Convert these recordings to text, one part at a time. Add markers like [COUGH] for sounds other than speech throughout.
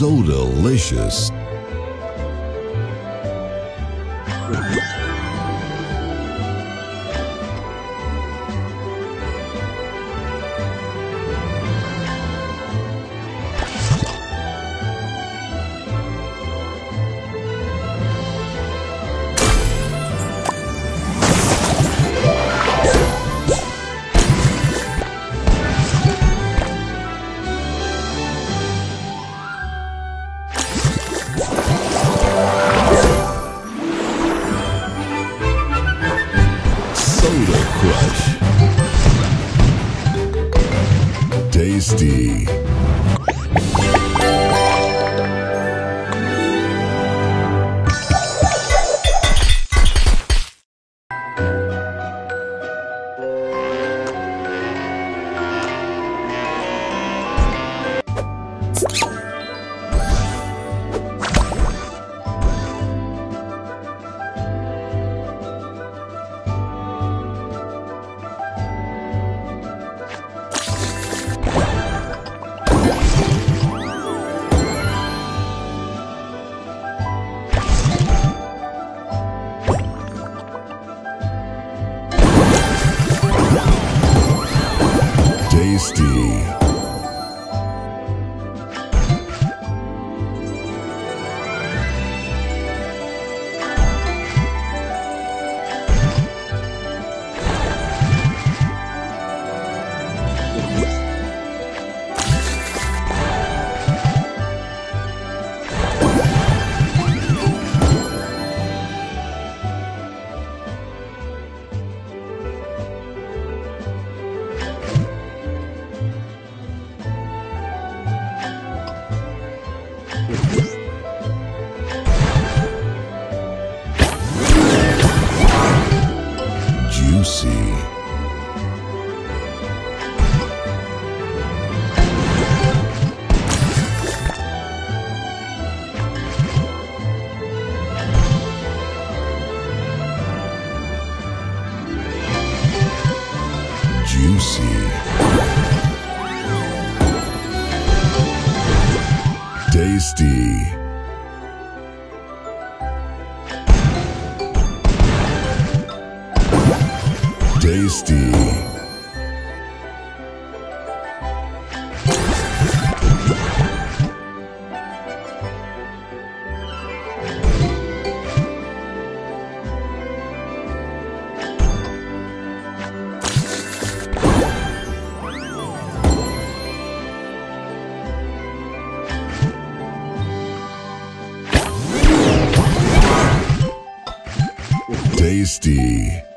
So delicious. [LAUGHS] Tasty. Tasty. Juicy. Juicy. Tasty. Tasty. Tasty.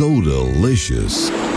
So delicious.